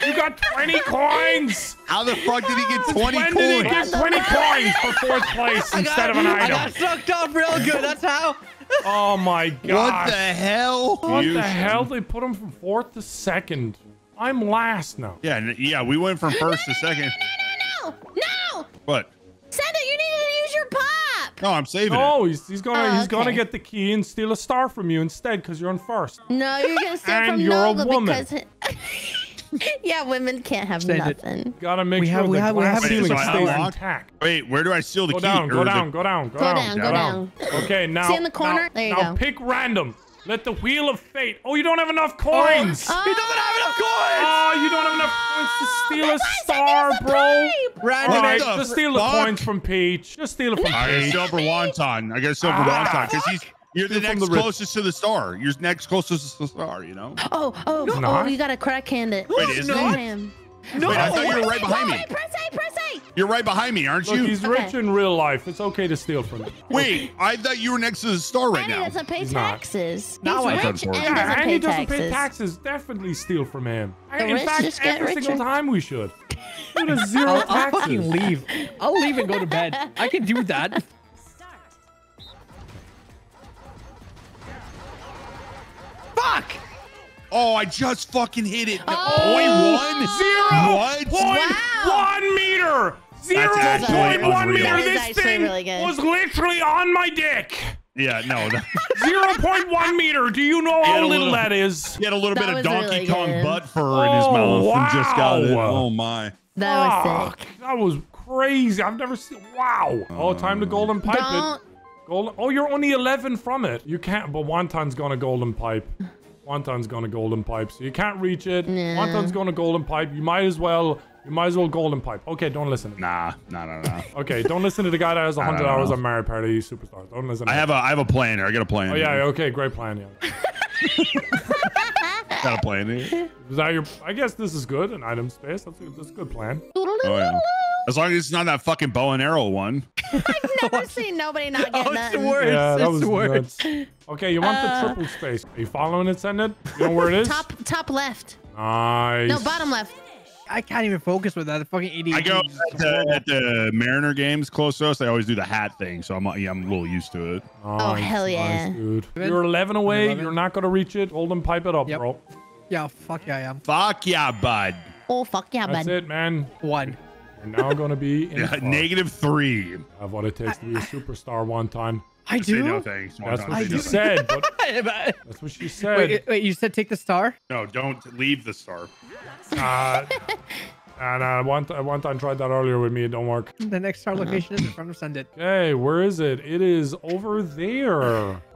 You got 20 coins. How the fuck did he get 20 When did he coins? get 20 coins for fourth place I instead got, of an item? I got item? sucked off real good. That's how. Oh my god. What the hell? What You- the hell? They put him from fourth to second. I'm last now. Yeah, yeah, we went from first to second. No, no, no, no, What? send it. You need to use your pop. No, I'm saving No, oh, he's, he's gonna Oh, he's gonna get the key and steal a star from you instead because you're in first. No, you're gonna steal And from you're a woman. because. yeah, women can't have Send it. nothing. Gotta make We sure have- we the have- we glass have- ceiling so stays unlocked? intact. Wait, where do I steal the Go key? down, go the- down, go down, go down, Go down, down, go down. Okay, now See in the corner? Now, There you now go. pick random. Let the wheel of fate. Oh, you don't have enough coins. Oh, He doesn't have enough coins. Oh, you don't have enough coins to steal a star, send you the bro. pipe. Random. All right, just steal the coins from Peach. Just steal it from I got Peach. silver wonton. I got silver Ah. wonton because he's you're the next the closest to the star. You're next closest to the star. You know. Oh, oh, oh! You got a crack hand it. Wait, isn't Screw it? him. No. Wait, I thought you were right behind me. Wait, press A, press A. You're right behind me, aren't Look, you? He's okay. rich in real life. It's okay to steal from him. Wait, I thought you were next to the star right and now. He doesn't pay taxes. Not. He's now rich and, yeah, doesn't, and pay he doesn't pay taxes. Definitely steal from him. The in fact, every richer. single time we should. Go to zero I'll, taxes. I'll fucking leave. I'll leave and go to bed. I can do that. Start. Fuck! Oh, I just fucking hit it. Oh. Point one. Zero What? point Wow. one meter. Zero actually point one unreal. meter. This thing really was literally on my dick. Yeah, no. Zero point one meter. Do you know how little little- that is? he had a little That bit of Donkey really Kong good. butt fur in his Oh, mouth and just got it. Oh my. That was sick. That was crazy. I've never seen. Wow. Oh, oh time to golden pipe Don't. it. Golden. Oh, you're only 11 from it. You can't. But Wonton's gonna golden pipe. Wonton's gonna golden pipe, so you can't reach it. Nah. Wonton's gonna golden pipe. You might as well. You might as well golden pipe. Okay, don't listen. to. Nah, nah, nah, nah. Okay, don't listen to the guy that has 100 hours know. on Mario Party Superstars. Don't listen. To I him. have a I have a plan here. I got a plan. Oh yeah. Okay. Great plan. Yeah. got a plan here. Is that your? I guess this is good. An item space. That's a, that's a good plan. Oh yeah. As long as it's not that fucking bow and arrow one. I've never seen nobody not Oh, get it's the nothing. worst. Yeah, that it's was the worst. nuts. Okay, you want Uh, the triple space. Are you following it, Send? You know where it is? Top top left. Nice. No, bottom left. I can't even focus with that. The fucking ADHD. I go at the, at the Mariner games close to us. They always do the hat thing, so I'm yeah, I'm a little used to it. Oh, Nice, hell nice, yeah. dude. You're 11 away. 11. You're not going to reach it. Hold Golden pipe it up, Yep. bro. Yeah, fuck yeah, I am. Fuck yeah, bud. Oh fuck yeah, That's bud. it, man. One. You're now going to be in Yeah, fuck. negative three. Have what it takes to be a superstar one time. I Say do? no thanks. That's Wonton, what say she no said, but that's what she said. wait, wait, you said take the star? No, don't leave the star. Uh, and I one, t- one time tried that earlier with me. It don't work. The next star location is in front of Send It. Okay, where is it? It is over there.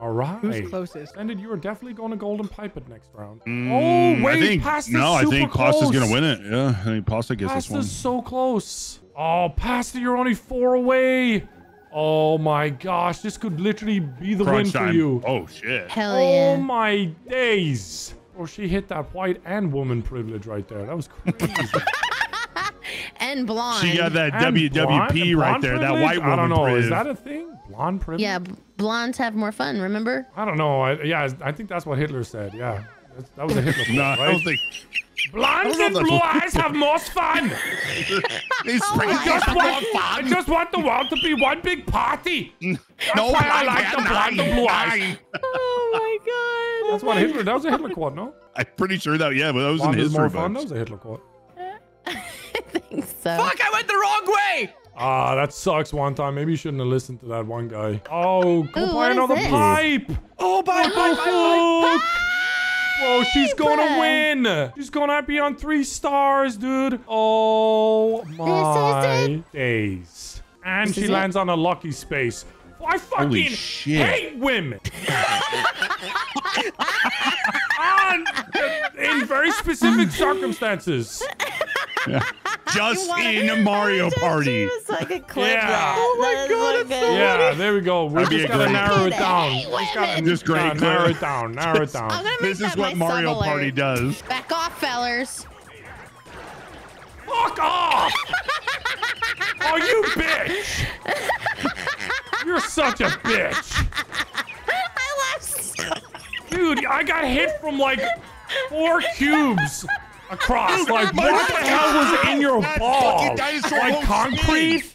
All right. Who's closest? Ended, you are definitely going to golden pipe it next round. Mm, oh, wait, I think, Pasta's no, I super think Pasta's gonna win it. Yeah, I think Pasta gets this one. Pasta's so close. Oh, Pasta, you're only four away. Oh my gosh, this could literally be the Crunch win time. for you. Oh shit. Hell yeah. Oh yeah. my days. Oh, she hit that white and woman privilege right there. That was crazy. And blonde. She got that And WWP blonde- right blonde there. That white woman. I don't know. Is that a thing? Blonde privilege? Yeah, blondes have more fun. Remember? I don't know. I, yeah, I think that's what Hitler said. Yeah. That's- That was a Hitler quote, No, I right? don't think. Blondes I and blue eyes have most fun. These Oh I just, God. want, I just want the world to be one big party. That's no, why I nine, like the blonde and blue eyes. Oh my god. That's what Hitler. That was a Hitler quote, no? I'm pretty sure that. Yeah, but that was Blonde in is history more fun. That was a Hitler quote. God. I think so. Fuck, I went the wrong way! Ah, that sucks. One time, maybe you shouldn't have listened to that one guy. Oh, go Ooh, buy what is another this? pipe. Oh, bye, bye, bye, bye. Fuck. Bro, she's gonna bruh. win. She's gonna be on three stars, dude. Oh my days. And This she is it. lands on a lucky space. I fucking shit. hate women. on, in very specific circumstances. Just wanna- in Mario Party. choose, like a clip Yeah. that. Oh my That is God, so it's so Yeah, there we go. We That'd be just a gotta great narrow it down. Hey, Just gotta. Just great clip. narrow it down. Narrow it down. I'm gonna make This is that what my Mario sub Party alert. does. Back off, fellers. Fuck off! oh, you bitch! You're such a bitch. I laughed so Dude, I got hit from like four cubes across. Like, what the hell was in your ball? Like concrete?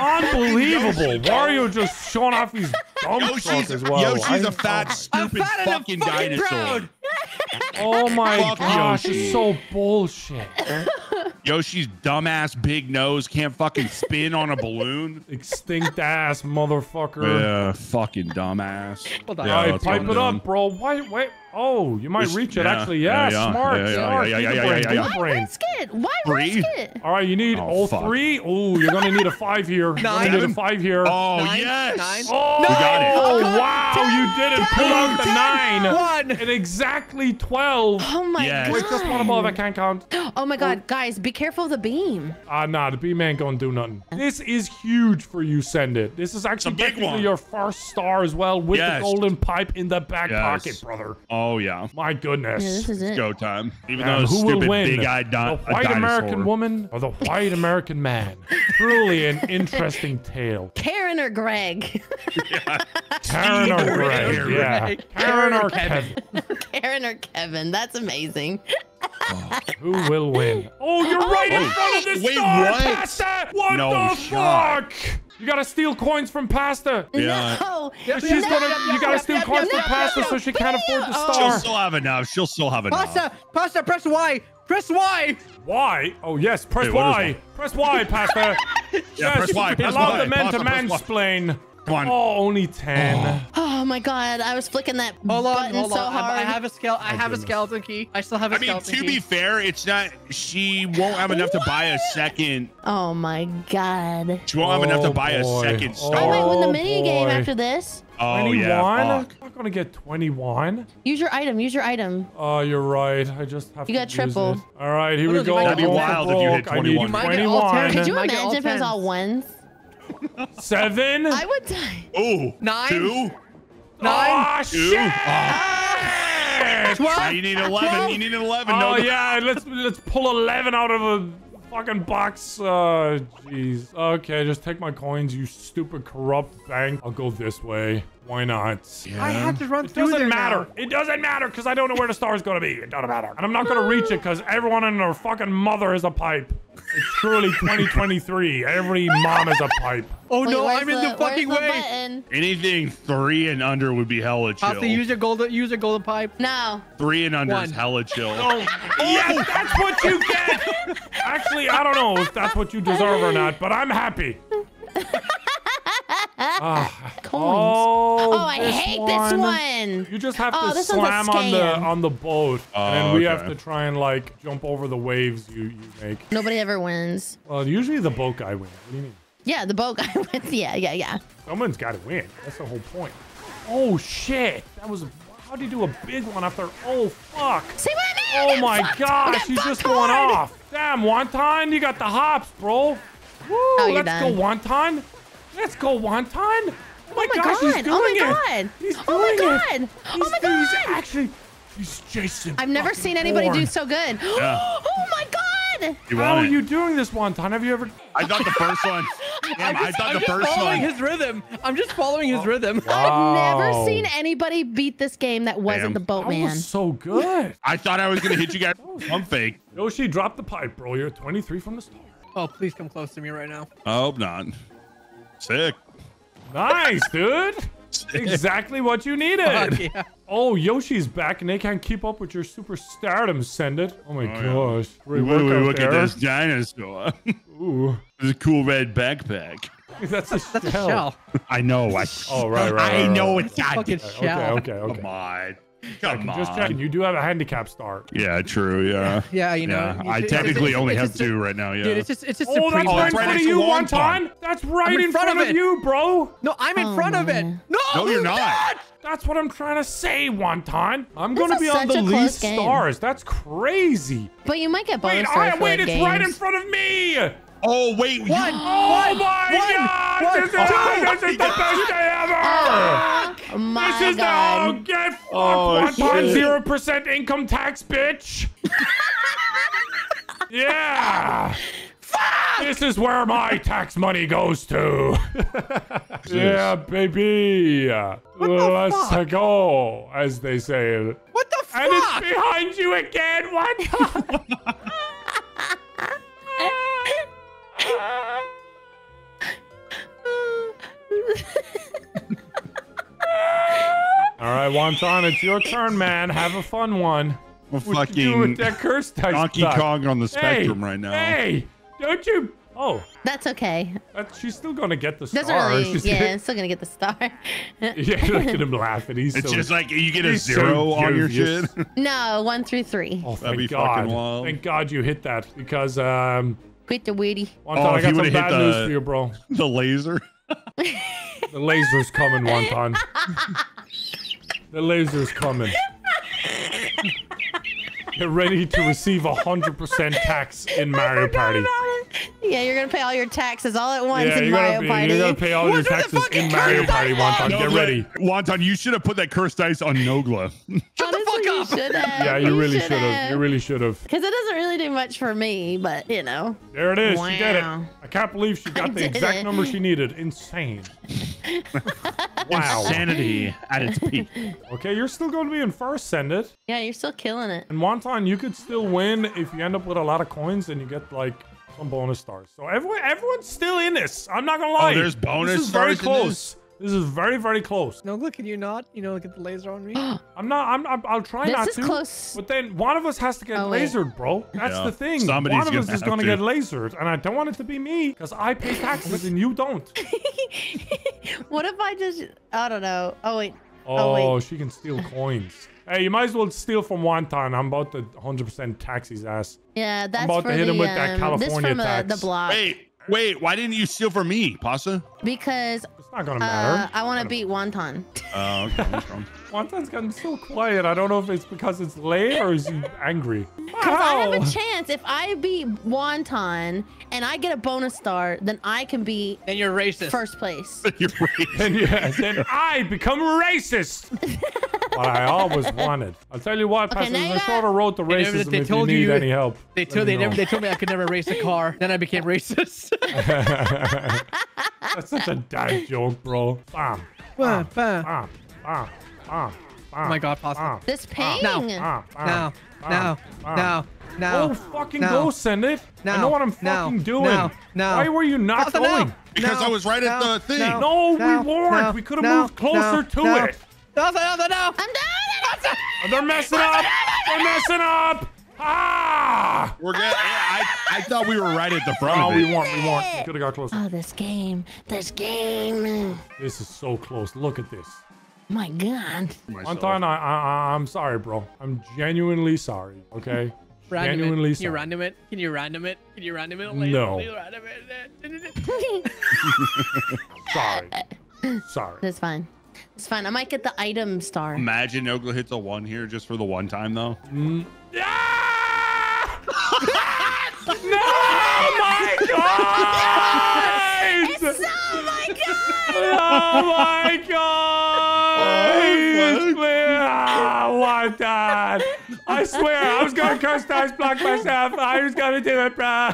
Unbelievable. Wario just showing off his dump truck Yoshi's, as well. Yoshi's I- a fat, I'm stupid fat and I'm fucking fucking dinosaur. proud. Oh my Fuck gosh, Yoshi. it's so bullshit. Yoshi's dumbass big nose can't fucking spin on a balloon. Extinct ass motherfucker. Yeah, fucking dumbass. Hold on. Yeah, Alright, pipe it doing. up, bro. Why? Wait. Oh, you might Just- reach it. yeah, Actually, yeah. yeah, yeah, smart, yeah, yeah, smart. yeah, Good yeah, yeah, brain, yeah, good yeah. Why risk it? Why Three? risk it? All right, you need Oh, all fuck. three. Oh, you're gonna need a five here. You're gonna need a five here. Oh Nine, yes. nine. Oh, We got it. Oh, wow, you did it. Pull out the nine. One. And exactly 12. Oh my Yes. Wait, god. just one above. I can't count. Oh my god, guys, be careful of the beam. Ah, nah, the beam man gonna do nothing. This is huge for you, send it. This is actually big technically one. your first star as well with Yes. the golden pipe in the back Yes. pocket, brother. Oh yeah. My goodness. Yeah, this is it. Go time. Even And though who stupid will win? big-eyed di- the white dinosaur. American woman or the white American man? Truly an interesting tale. Karen or Greg? Karen or Greg? Greg. Yeah. Karen or Kevin? Karen or Kevin? That's amazing. Oh, who will win? Oh, you're right in Oh, front of the wait, star, what? Pasta! What No the shot. fuck? You gotta steal coins from Pasta. Yeah. No. She's no. gonna. You gotta steal yep, coins yep, from yep, Pasta yep, so she can't afford the Oh. She'll still have enough. She'll still have enough. Pasta, pasta, press Y. Press Y. Y? Oh yes, press Hey, what is Y. Press Y, Pasta. yes, press Y, press allow Y, the men to Pasta, press mansplain. Come on. Oh, only ten. Oh. oh my god, I was flicking that Hold on, button hold so on. I- hard. I have a scale. I have a skeleton key. I still have a I mean, to key. be fair, it's not. She won't have enough to buy a second. oh my god. She won't have enough to Oh, buy boy. a second Oh, I might win the Oh, mini game after this. Oh 21? yeah. Fuck. Not gonna get 21. Use your item. Use your item. Oh, you're right. I just have You to got use triple. it. All right, here Well, we go. might That'd be wild if you hit broke. I need 21. You might get all 10. Could you Might imagine if it was all ones? Seven? I would die. Ooh. Nine. Two. Ah, Two. shit! Now Twelve. you need eleven. You need an eleven. Oh no, yeah, let's let's pull 11 out of a fucking box. Uh, jeez. Okay, just take my coins, you stupid corrupt bank. I'll go this way. Why not? I had to run through It through doesn't matter. now. It doesn't matter because I don't know where the star is gonna be. It doesn't matter, and I'm not gonna reach it because everyone and their fucking mother is a pipe. It's truly 2023. Every mom is a pipe. Oh Wait, no, I'm in the, fucking the way. button? Anything three and under would be hella chill. Pasta, use your golden, use your golden pipe. No. Three and under is One. hella chill. Oh, yes, that's what you get. Actually, I don't know if that's what you deserve or not, but I'm happy. Ah, Coins. oh, Oh, I this hate this one. You just have Oh, to this one's a slam on the on the boat, and then Oh, we have to try and like jump over the waves you you make. Nobody ever wins. Well, usually the boat guy wins. What do you mean? Yeah, the boat guy wins. Yeah, yeah, yeah. Someone's got to win. That's the whole point. Oh shit! That was. How do you do a big one after? Oh fuck! See what I mean? Oh my fucked. We gosh, he's just fucked going off. Damn, Wonton, you got the hops, bro. Woo, Oh, you're let's done. go, Wonton. Let's go, Wonton. Oh my, Oh my gosh, he's god. doing Oh my it. god. He's Oh my doing it. god. He's, Oh my doing- oh he's actually, he's Jason. I've never seen anybody do so good. Yeah. Oh my god. You How are it? you doing this, Wonton? Have you ever? I thought the first one. Damn, I just- thought I'm the just first following one. his rhythm. I'm just following his rhythm. I've never seen anybody beat this game that wasn't Damn. the That boatman. was so good. I thought I was gonna hit you guys. I'm fake. Yoshi, drop the pipe, bro. You're 23 from the start. Oh, please come close to me right now. I hope not. Sick. Nice, dude. exactly what you needed. Fuck yeah. Oh, Yoshi's back and they can't keep up with your super stardom, send it. Oh my oh, yeah. gosh. Great Ooh, workout look there. at this dinosaur. Ooh. This is a cool red backpack. That's a That's a shell. shell. I know. I, Oh, right, right, I right, know right. it's not. Fucking shell. Okay, okay, okay. Come on. Come on. Just checking. You do have a handicap start. Yeah, true. Yeah. Yeah, you know. Yeah, it's- I technically it's- only it's have two right now. Yeah. Dude, it's just it's just Oh, a that's pre- right in front of next to you, Wonton. Wonton. That's right I'm in front of it. you, bro. No, I'm in Oh, front of it. No, No, you're move not. that! That's what I'm trying to say, Wonton. I'm This going to be on the least game. stars. That's crazy. But you might get bonus Wait, stars I, for wait, like it's right in front of me. Oh wait. you- One, Oh one, my one, god! one. This is, this is the best day ever! My This is the oh, get fucked Oh, one point shit. zero percent income tax, bitch. yeah. Fuck! This is where my tax money goes to. yeah, baby. Let's fuck? go, as they say. What the fuck? And it's behind you again. What? All right, Wonton, it's your turn, man. Have a fun one. I'm What you do fucking with that curse dice Donkey duck? Kong on the spectrum hey, right now. Hey, don't you? Oh, That's okay. that, she's still gonna get the Doesn't star. really. She's Yeah, gonna- still gonna get the star. yeah, look at him laughing. He's It's so, just like you get a he's so zero on your shit. no, one through three. Oh, That'd thank be God. fucking wild. Thank God you hit that because um, Quit the weedy. Wonton, Oh, I got some would've hit bad news for you, bro. the laser. The laser's coming, Wonton. The laser's coming. Get ready to receive a hundred percent tax in Mario Party. Yeah, you're gonna pay all your taxes all at once Yeah, in you Mario gotta, Party. you gotta pay all your What are the taxes in Mario Party, dice? Wonton. No, Get but- ready. Wonton, you should have put that cursed dice on Nogla. Honestly, the fuck up. should. Yeah, you really should have. You really should have. Because it doesn't really do much for me, but you know. There it is. She did it. Wow. I can't believe she got I the exact it. number she needed. Insane. wow. Insanity at its peak. Okay, you're still going to be in first. Send it. Yeah, you're still killing it. And Wonton, you could still win if you end up with a lot of coins and you get like some bonus stars. So everyone, everyone's still in this. I'm not gonna oh, lie. Oh, there's bonus This is very stars in close. This? This is very, very close. No, look, can you not? You know, look at the laser on me. I'm not. I'm. I'm I'll try This not is to. close. But then one of us has to get Oh, lasered, bro. That's Yeah. the thing. Somebody's one of us gonna is have gonna to. get lasered, and I don't want it to be me because I pay taxes and you don't. What if I just? I don't know. Oh wait. Oh, Oh, wait. she can steal coins. Hey, you might as well steal from Wonton. I'm about to 100% tax his ass. Yeah, that's about for to hit the, him with that um, this California from uh, the block Wait, wait. Why didn't you steal from me, Pasta? because It's not gonna uh, matter. I want to beat Wonton. Oh, okay. Wonton's gotten so quiet. I don't know if it's because it's late or is he angry. Because I have a chance. If I beat Wonton and I get a bonus star, then I can be Then you're racist. first place. You're right. And yes, then I become racist. what I always wanted. I'll tell you what, Okay, Pasta, now there's you a got- shorter road to They never- racism they if you told need you- any help. They told they never they told me I could never race a car. Then I became racist. That's such a dad joke, bro. Bam, Bah, bah. bam, bam, bam, Oh my god, pasta. bam, This ping. Now. bam, Now, bam, now, bam. now, now. Oh, fucking now, go, send it. I know what I'm now, fucking doing. now, now. Why were you not Pasta, going? now. Because now, I was right at the thing. now, No, we now, weren't. now, We could've now, moved closer now, to now. it. No, no, no, no. I'm done. Oh, They're messing up. They're messing up. Ah! We're good. I, I thought we were right at the front Oh, of we it. weren't. We weren't. We could have got closer. Oh, this game. This game. This is so close. Look at this. My God. Anton, I, I, I'm sorry, bro. I'm genuinely sorry. Okay. Random genuinely it. Can you sorry. random it? Can you random it? Can you random it? No. Can you random it? Sorry. Sorry. That's fine. It's fine. I might get the item star. Imagine Nogla hits a one here just for the one time though. Yeah! No, my God! Oh my God. Oh my god! Oh, fuck. Ah, what that? I swear, I was gonna curse dice block myself. I was gonna do it, bro.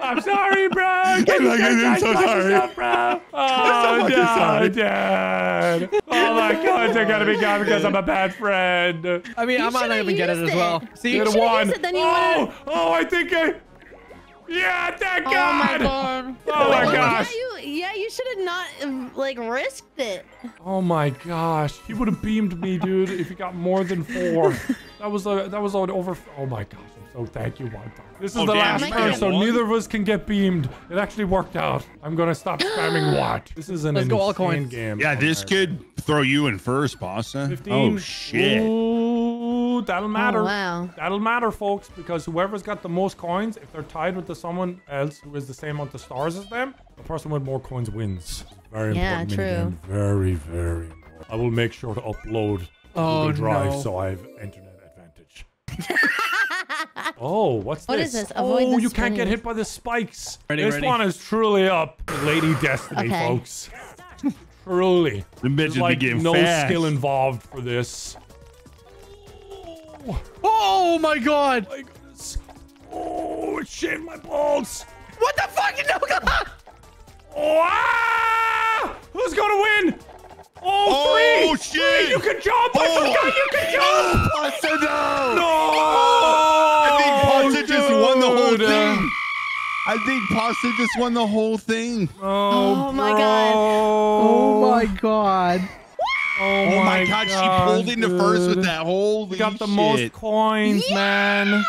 I'm sorry, bro. Can you like, curse I'm so sorry. yourself, bro? Oh, fucking no, sorry. Dad. Oh my god, they're gonna be gone because I'm a bad friend. I mean, You I might not should've even get it used as well. See, You Get should've one. used it, then you oh, oh, I think I. Yeah, thank Oh God. my God. Oh my Well, gosh. Yeah, you, yeah, you should have not like risked it. Oh my gosh, he would have beamed me, dude, if he got more than four. That was a that was an over. Oh my gosh, I'm so thank you, Wonton. This is Oh, the damn, last you turn, so neither of us can get beamed. It actually worked out. I'm gonna stop spamming what. This is an Let's go all insane coins. game. Yeah, Oh, this my could throw you in first, Pasta. 15. Oh shit. Ooh, that'll oh, matter. Oh, wow. That'll matter, folks, because whoever's got the most coins, if they're tied with the someone else who has the same amount of stars as them, the person with more coins wins. Very Yeah, important. true. Very, very important. I will make sure to upload Oh, Google Drive no. so I have internet advantage. oh, what's What this? is this? Avoid oh, the you can't get hit by the spikes. Ready, this ready. one is truly up, Lady Destiny, Okay. folks. truly. The There's midgets be like getting no fast. skill involved for this. Oh my god! my. Oh, it shaved my balls. What the fuck? No, Oh, ah! Who's gonna win? Oh, Oh, three! shit! Three, You can jump! I Oh. forgot you can jump! Pasta, no! No! I think Pasta just won the whole thing. I think Pasta just won the whole thing. Oh, Oh my God. Oh my god. Oh, Oh my god, she pulled into first with dude. that whole We got the most coins, man. All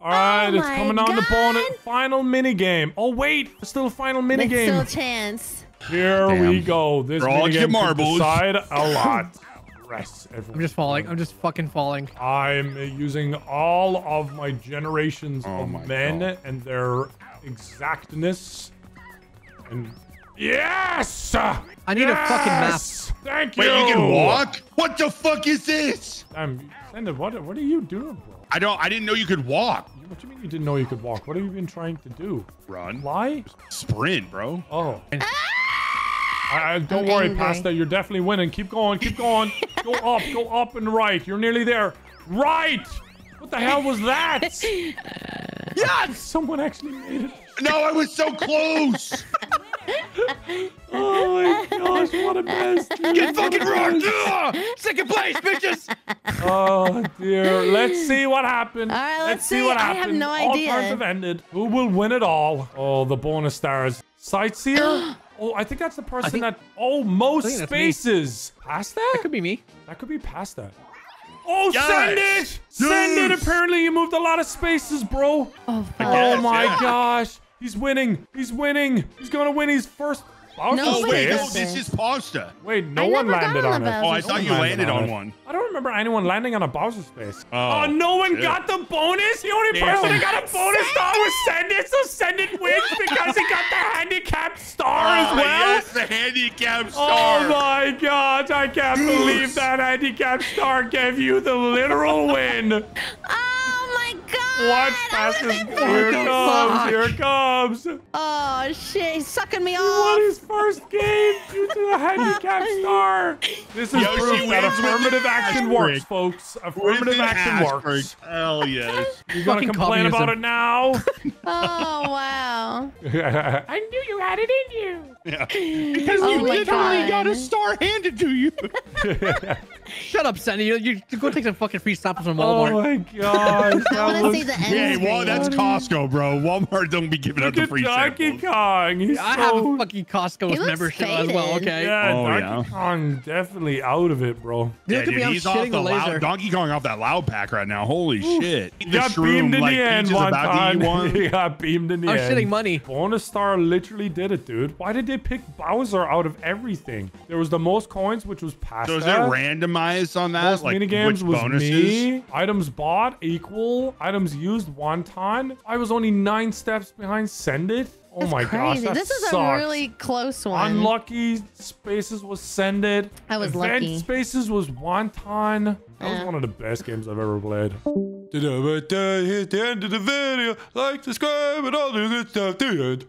oh right, Oh it's my coming on the bonus God. final mini game. Oh wait, there's still a final mini There's still a chance. Here we go. This Draw mini your game could marbles. decide a lot. Rest. I'm just falling. I'm just fucking falling. I'm using all of my generations Oh of my men God. and their exactness. And yes! I need a fucking map. Thank you. Wait, you can walk? What the fuck is this? Um, Damn, Sender, what, what are you doing, bro? I don't. I didn't know you could walk. What do you mean you didn't know you could walk? What have you been trying to do? Run, Why? sprint, bro. Oh. Ah! I, I- don't I'm worry, angry. Pasta. You're definitely winning. Keep going. Keep going. go up. Go up and right. You're nearly there. Right. What the hell was that? yes. Someone actually made it. No, I was so close. Oh my gosh, what a mess. dude. Get fucking rocked! Ugh! Ah! Second place, bitches! Oh dear. Let's see what happened. All right, let's see. see. what I have happened. no All idea. cards have ended. Who will win it all? Oh, the bonus stars. Sightseer? oh, I think that's the person think- that. Oh, most think me. spaces. Past that? That could be me. That could be past that. Oh, Yes! send it! Send it! Apparently, you moved a lot of spaces, bro. Oh. Oh my yeah. gosh. He's winning. He's winning. He's gonna win his first Bowser No, Oh, wait, wait, no, this is pasta. Wait, no I one landed on on it. Oh, I thought you landed on one. I don't remember anyone landing on a Bowser space. Oh, oh, no one shit. got the bonus. The only Damn. person that got a bonus star was Send It, so Send It wins because he got the handicapped star ah, as Oh, well. yes, the handicap oh star. Oh my god, I can't believe that handicapped star gave you the literal win. Oh my god! What I passes? was in Here it comes, fuck? here it comes. Oh shit! He's sucking me off. He won off. his first game due to a handicap star. This is Yoshi proof that affirmative action asterisk. works, folks. Affirmative action asterisk. works. Hell yes. You're gonna complain about it now? Oh wow! I knew you had it in you. Yeah. Because Oh you my literally got a star handed to you. Shut up, Sandy. You, you go take some fucking free samples from oh Walmart. Oh my gosh. I want to see the end yeah, screen. well, that's Costco, bro. Walmart don't be giving out the at free Donkey samples. Kong. He's I have so... a fucking Costco He looks membership as well, okay? Yeah, Oh, Donkey yeah. Kong definitely out of it, bro. Look Yeah, at dude, he's off the the laser. loud, Donkey Kong off that loud pack right now. Holy shit. You got beamed in the end, Peach is one about to time. one. you got beamed in the I'm end. shitting money. Bonus Star literally did it, dude. Why did they pick Bowser out of everything? There was the most coins, which was past So is it that. randomized on that? Most like mini games which was bonuses? me. Items bought equal. Items used wonton. I was only nine steps behind Send It. Oh That's my gosh, crazy. that this is sucks. a really close one. Unlucky spaces was Send It. I was Event lucky. spaces was Wonton. That was one of the best games I've ever played. Here's the end of the video. Like, subscribe, and all the good stuff. The end.